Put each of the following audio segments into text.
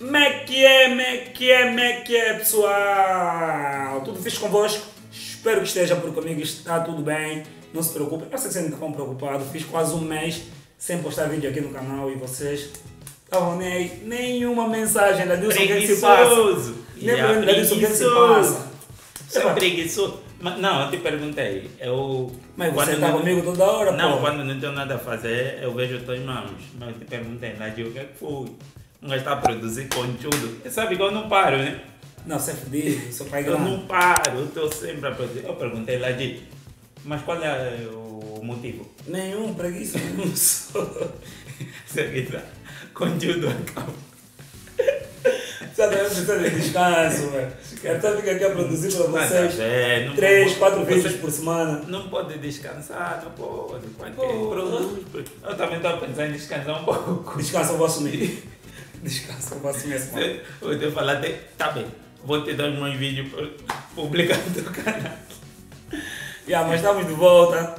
Me que é, me que é, me que é, pessoal? Tudo fixe convosco? Espero que esteja por comigo, está tudo bem. Não se preocupe, eu sei que vocês ainda estão preocupados. Fiz quase um mês sem postar vídeo aqui no canal e vocês estavam nem aí. Nenhuma mensagem da Dilson, o que é que se passa? Nem Yeah, da Dilson, o que é se passa? Você é preguiçoso. Mas, não, eu te perguntei. Eu, Mas quando você está comigo toda hora, Não, quando não tenho nada a fazer, eu vejo teus mãos. Mas eu te perguntei, Nadia, o que é que foi? Um gajo está a produzir conteúdo. Você sabe que eu não paro, né? Não, você é seu pai Eu não paro, eu estou sempre a produzir. Eu perguntei, Nadia, mas qual é o motivo? Nenhum preguiça, nenhum sou. Tá, conteúdo acaba. Você deve precisar de descanso, velho. Então fica aqui a produzir para a vocês não três, pode- quatro vídeos por semana. Não pode descansar, não pode. Qualquer Pô. produto. Eu também estou pensando em descansar um pouco. Descansa, eu vou assumir. Descansa, eu vou essa mão. Eu te falar, de, tá bem, vou te dar os meus vídeos no canal. Yeah, mas estamos de volta.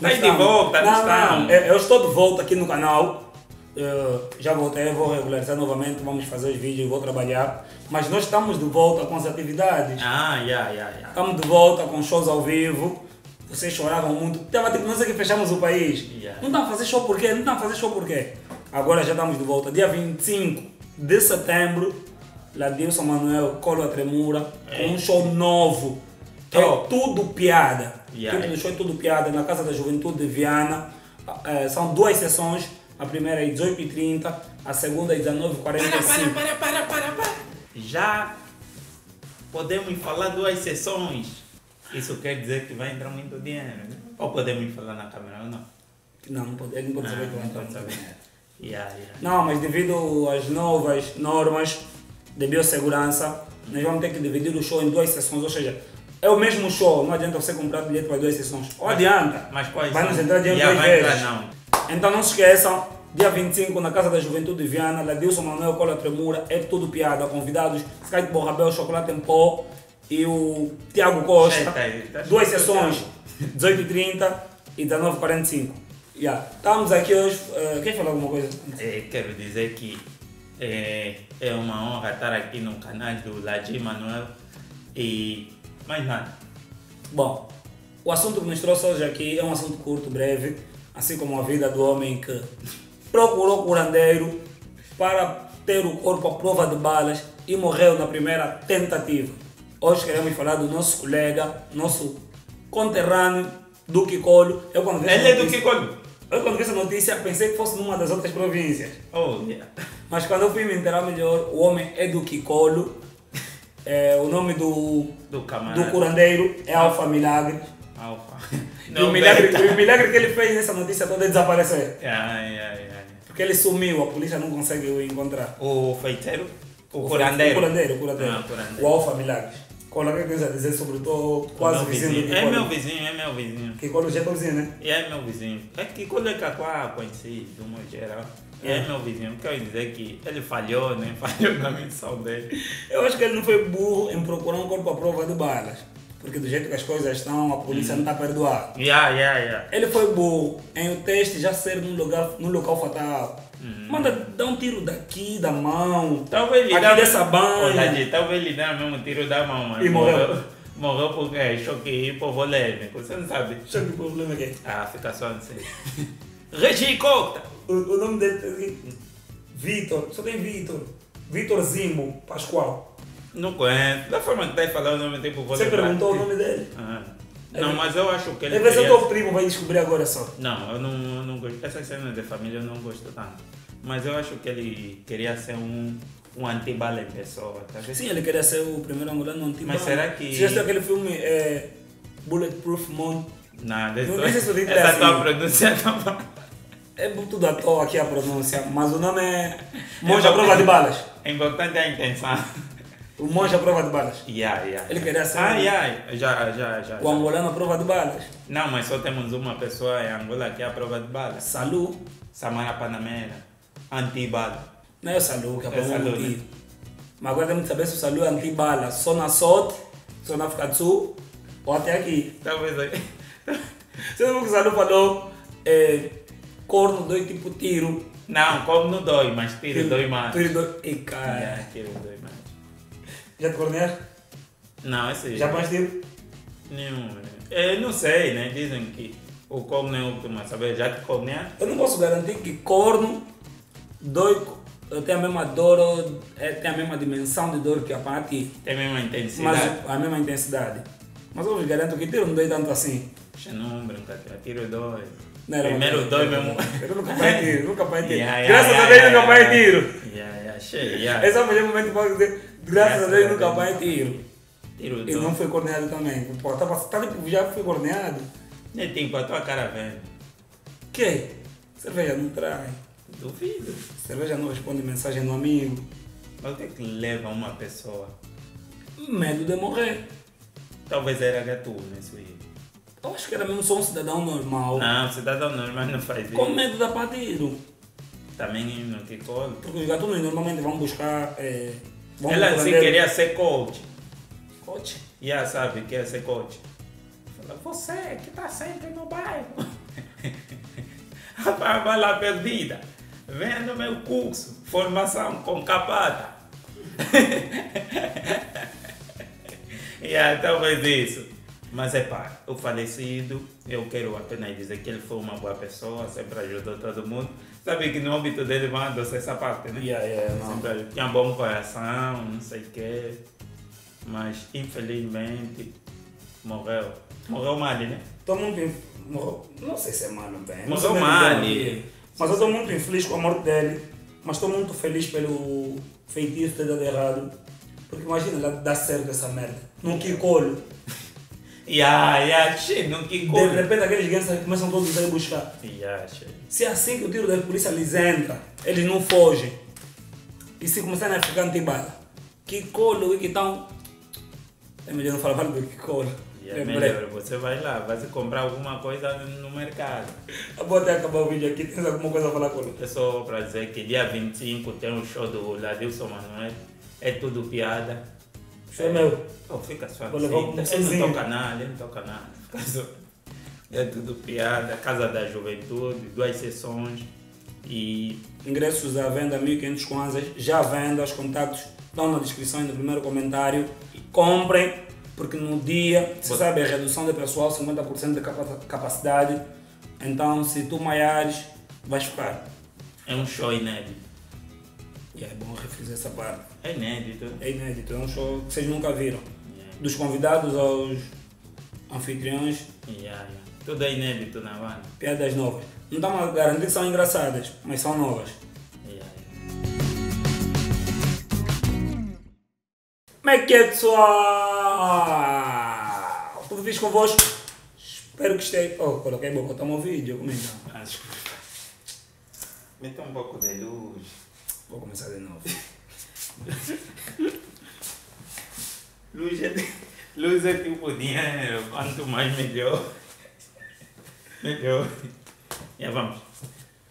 Tá aí de volta, não, não estamos. não. Eu, estou de volta aqui no canal. Eu já voltei, vou regularizar novamente, vamos fazer os vídeos, vou trabalhar. Mas nós estamos de volta com as atividades. Ah, ya, ya. Estamos de volta com shows ao vivo. Vocês choravam muito. Tava tipo, não sei que fechamos o país. Yeah. Não estão a fazer show por quê? Não estão a fazer show por quê? Agora já estamos de volta. Dia 25 de setembro, Ladilson Manuel Colo a Tremura, com um show novo. É Top. tudo piada. Yeah. Tudo do show é tudo piada na Casa da Juventude de Viana. Eh, são duas sessões. A primeira é 18h30, a segunda é 19h45. Para, para, para, para, para. Já podemos falar duas sessões. Isso quer dizer que vai entrar muito dinheiro, né? Ou podemos falar na câmera ou não? Não, não pode, ele não pode saber que vai entrar muito dinheiro. Não, mas devido às novas normas de biossegurança, nós vamos ter que dividir o show em duas sessões, ou seja, é o mesmo show, não adianta você comprar bilhete para duas sessões. Ou adianta, Mas quais vai nos entrar dinheiro duas vai entrar, vezes. não. Então não se esqueçam, dia 25 na Casa da Juventude de Viana, Ladilson Manuel Cola Tremura, é tudo piada, convidados, Skype Borrabel, Chocolate em Pó e o Tiago Costa. Aí, tá Duas sessões, 18h30 e 19h45. Yeah. Estamos aqui hoje, eh, quer falar alguma coisa? É, quero dizer que é, é uma honra estar aqui no canal do Ladi Manuel e mais nada. Bom, o assunto que nos trouxe hoje aqui é um assunto curto, breve, assim como a vida do homem que procurou curandeiro para ter o corpo à prova de balas e morreu na primeira tentativa. Hoje queremos falar do nosso colega, nosso conterrâneo, Duque Colo. Eu quando Ele é do notícia- que quando? Eu quando vi essa notícia pensei que fosse numa das outras províncias. Oh, yeah. Mas quando eu fui me enterar melhor, o homem é do Kikolo. É, o nome do, Do camarada. do curandeiro é Alfa Milagre. Alfa. E o, milagre, o milagre que ele fez nessa notícia toda é desaparecer. Ai, ai, ai. Porque ele sumiu, a polícia não consegue o encontrar. O feiticeiro? O, O curandeiro? curandeiro, o curandeiro. Ah, curandeiro. O Alfa Milagres. Qual é que coisa a dizer sobre o quase vizinho, do É meu vizinho, é meu vizinho. Kikolo já é teu vizinho, né? É meu vizinho. É que quando é Cacoa conheci, do modo geral. É É. meu vizinho. Quero dizer que ele falhou, né? Falhou na missão dele. Eu acho que ele não foi burro em procurar um corpo à prova de balas. Porque do jeito que as coisas estão, a polícia não está perdoada. Ya, ya, ya. Ele foi burro em o teste já ser num lugar, num local fatal. Uhum. Manda dar um tiro daqui, da mão. Talvez lhe Aqui dá dessa banha. Talvez lhe dá mesmo tiro da mão, mas E morreu. Morreu porque é choque hipovolêmico. Você não sabe. Sabe o problema que é? Ah, fica só assim. Regi Cocta. O, o nome dele aqui. Vitor, só tem Vitor. Vitor Zimbo Pascoal. Não conheço. Da forma que está falando o nome tipo vou Você perguntou o nome dele? Ah. Não, mas eu acho que ele Deve ser queria... teu primo, vai descobrir agora só. Não, eu não, eu não gosto. Essas cenas de família eu não gosto tanto. Mas eu acho que ele queria ser um, um antibala em pessoa, tá vendo? Sim, ele queria ser o primeiro angolano antibala. Mas será que- Você já assistiu aquele filme é, Bulletproof Mon? Nada, Não essa, sei se eu essa assim. tua pronúncia tá bom. É tudo à toa aqui a pronúncia, mas o nome é Monja à Prova de Balas. É importante a intenção. O Monja à Prova de Balas. Yeah, yeah. Ele queria ser Ah, um- yeah, já, já, já. O já. angolano à prova de balas. Não, mas só temos uma pessoa em Angola que é a prova de bala. Salu. Samara Panamera. Antibala. Não é o Salu que é É Salu, um né? tiro. Mas agora temos que saber se o Salu é antibala só na Sote, só na África do Sul ou até aqui. Talvez aí. Você viu que o Salu falou é, corno, dois tipo tiro Não, como não dói, mas tiro dói mais. Tiro dói. E cara. Yeah, tiro dói. Já te corneaste? Não, esse Já mais tiro? Nenhum. Eu não sei, né? Dizem que o corno é o último a saber. Já te corneaste? Eu não posso garantir que corno dói, tem a mesma dor, é, tem a mesma dimensão de dor que a parte, Tem a mesma intensidade. mas a mesma intensidade. Mas eu vos garanto que tiro não dói tanto assim. Mas não brinca, tiro dói. Não era Primeiro dói mesmo. Eu nunca pai tiro, nunca pai tiro. Yeah, yeah, Graças yeah, a Deus nunca pai tiro. Yeah, yeah, cheio, yeah. Esse é o melhor momento que posso dizer. Graças a Deus nunca pai tiro. Tiro E não dói. foi corneado também. Pô, tá, tá, já foi corneado. Nem tem para a tua cara vendo. Que? Cerveja não trai. Duvido. Cerveja não responde mensagem do amigo. Mas o que é que leva uma pessoa? Medo de morrer. Talvez era gato nesse aí. Eu acho que era mesmo só um cidadão normal. Não, cidadão normal não faz Com isso. medo da partido. Também não cola. Porque os gatunos normalmente vão buscar. É, vão Ela dele. queria ser coach. Coach. E ela sabe que é ser coach. Fala, você que está sempre no bairro. A bala perdida. Venha no meu curso. Formação com capata. e yeah, talvez isso. Mas é pá, o falecido, eu quero apenas dizer que ele foi uma boa pessoa, sempre ajudou todo mundo. Sabe que no âmbito dele manda-se essa parte, né? Yeah, yeah, não. Sempre tinha um bom coração, não sei o quê. Mas infelizmente morreu. Morreu mal, né? Muito. inf- morreu- Não sei se é mal ou bem. não Morreu nem mal. Mas eu estou muito infeliz com a morte dele. Mas estou muito feliz pelo feitiço ter dado errado. Porque imagina lá dar certo essa merda. Num Kikolo. Ya, ya, che, não que De coisa. repente aqueles gangsters começam todos a ir buscar. Ya, che. Se é assim que o tiro da polícia lhes entra, eles não fogem. E se começarem a ficar antibala. Kikolo, que estão. É melhor não falar do Kikolo. E é melhor, você vai lá, vai se comprar alguma coisa no mercado. Vou até acabar o vídeo aqui. Tens alguma coisa a falar com ele? É só para dizer que dia 25 tem um show do Ladilson Manoel. É tudo piada. Isso é meu. Fica só um Ele não toca nada, ele não toca nada. Fica só- É tudo piada. Casa da Juventude, duas sessões. E Ingressos à venda 1500 kwanzas, já à venda, os contatos estão na descrição e no primeiro comentário. Comprem, porque no dia, você sabe, a redução de pessoal, 50% de capa- capacidade. Então, se tu maiares, vais ficar. é um show inédito. E é bom refrisar essa parte. É inédito. É inédito, é um show que vocês nunca viram. Yeah. Dos convidados aos anfitriões, Yeah, yeah. Tudo é inédito na banda. piadas novas. Não estamos a garantir que são engraçadas, mas são novas. Como é que é, pessoal? Tudo fixe convosco? Espero que esteja. Oh, coloquei boca, botar um vídeo, como? Ah, desculpa. Meta um pouco de luz. Vou começar de novo. Luz é, luz é tipo dinheiro. Quanto mais melhor. Melhor. Já vamos.